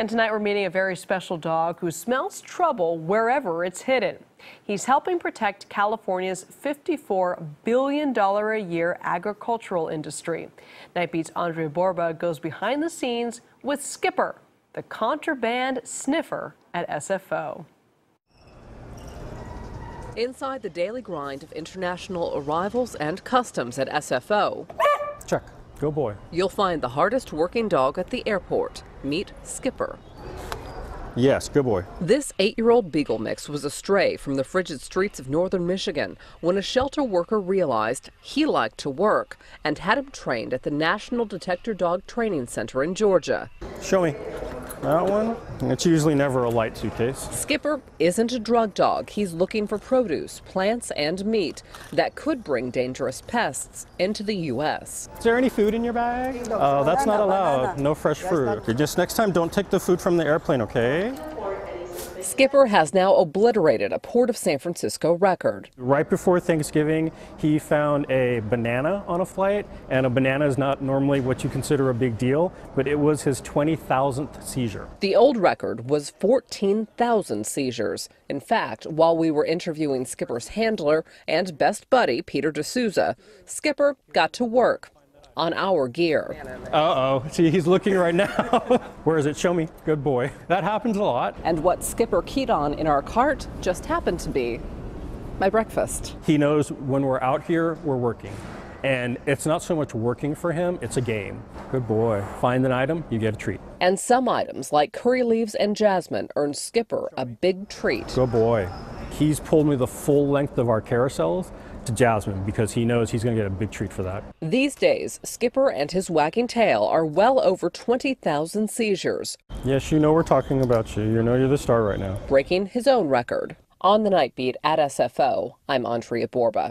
And tonight we're meeting a very special dog who smells trouble wherever it's hidden. He's helping protect California's $54 billion a year agricultural industry. Nightbeat's Andria Borba goes behind the scenes with Skipper, the contraband sniffer at SFO. Inside the daily grind of international arrivals and customs at SFO, Check. Go boy. you'll find the hardest working dog at the airport. Meet Skipper. Yes, good boy. This eight year old Beagle mix was a stray from the frigid streets of northern Michigan when a shelter worker realized he liked to work and had him trained at the National Detector Dog Training Center in Georgia. Show me. That one? It's usually never a light suitcase. Skipper isn't a drug dog. He's looking for produce, plants, and meat that could bring dangerous pests into the U.S. Is there any food in your bag? Oh, that's not allowed. No fresh fruit. Just next time, don't take the food from the airplane, okay? Skipper has now obliterated a Port of San Francisco record. Right before Thanksgiving, he found a banana on a flight, and a banana is not normally what you consider a big deal, but it was his 20,000th seizure. The old record was 14,000 seizures. In fact, while we were interviewing Skipper's handler and best buddy, Peter D'Souza, Skipper got to work on our gear. Uh oh. See, he's looking right now. Where is it? Show me. Good boy. That happens a lot. And what Skipper keyed on in our cart just happened to be my breakfast. He knows when we're out here, we're working. And it's not so much working for him, it's a game. Good boy. Find an item, you get a treat. And some items like curry leaves and jasmine earned Skipper a big treat. Good boy. He's pulled me the full length of our carousels to Jasmine because he knows he's going to get a big treat for that. These days, Skipper and his wagging tail are well over 20,000 seizures, Yes, you know we're talking about you. You know you're the star right now. breaking his own record. On the night beat at SFO, I'm Andria Borba.